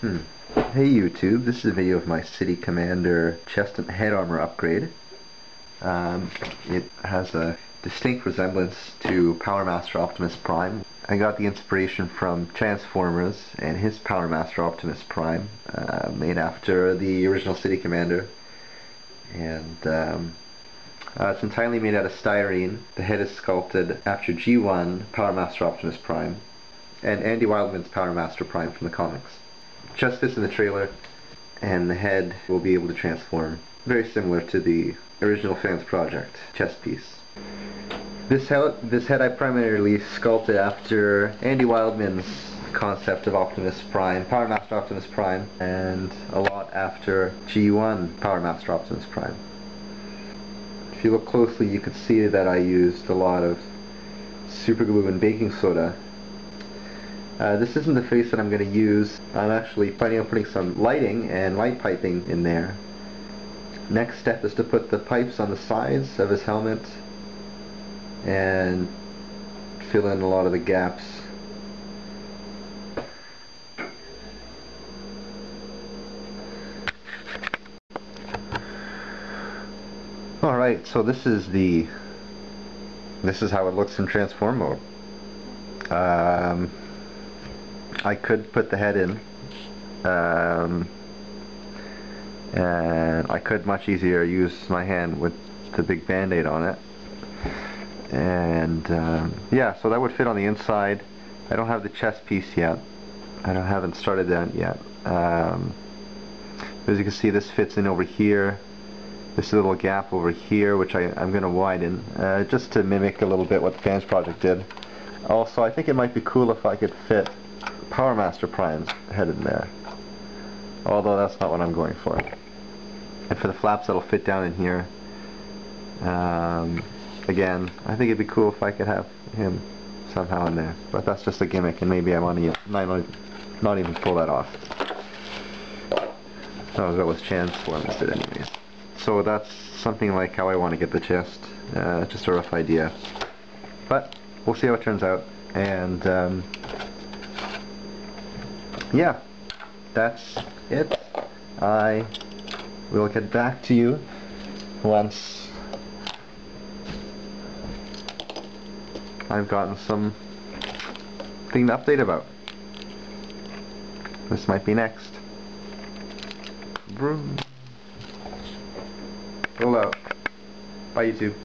Hmm. Hey YouTube, this is a video of my City Commander chest and head armor upgrade. Um, it has a distinct resemblance to Power Master Optimus Prime. I got the inspiration from Chansformers and his Power Master Optimus Prime, uh, made after the original City Commander. And um, uh, it's entirely made out of styrene. The head is sculpted after G1 Power Master Optimus Prime and Andy Wildman's Power Master Prime from the comics just fits in the trailer and the head will be able to transform. Very similar to the original Fans Project chest piece. This head, this head I primarily sculpted after Andy Wildman's concept of Optimus Prime, Power Master Optimus Prime, and a lot after G1 Power Master Optimus Prime. If you look closely you can see that I used a lot of super glue and baking soda uh, this isn't the face that I'm going to use. I'm actually planning on putting some lighting and light piping in there. Next step is to put the pipes on the sides of his helmet and fill in a lot of the gaps. Alright, so this is the this is how it looks in transform mode. Um, I could put the head in. Um, and I could much easier use my hand with the big band-aid on it. And um, yeah, so that would fit on the inside. I don't have the chest piece yet. I don't, haven't started that yet. Um, as you can see, this fits in over here. This little gap over here, which I, am going to widen, uh, just to mimic a little bit what the Fans Project did. Also, I think it might be cool if I could fit Power Master Prime's head in there. Although that's not what I'm going for. And for the flaps that'll fit down in here. Um, again, I think it'd be cool if I could have him somehow in there. But that's just a gimmick and maybe I want to not, not even pull that off. That was what was Chansformers did anyways. So that's something like how I want to get the chest. Uh, just a rough idea. But we'll see how it turns out. And um, yeah, that's it. I will get back to you once I've gotten some thing to update about. This might be next. Vroom. Roll out. Bye YouTube.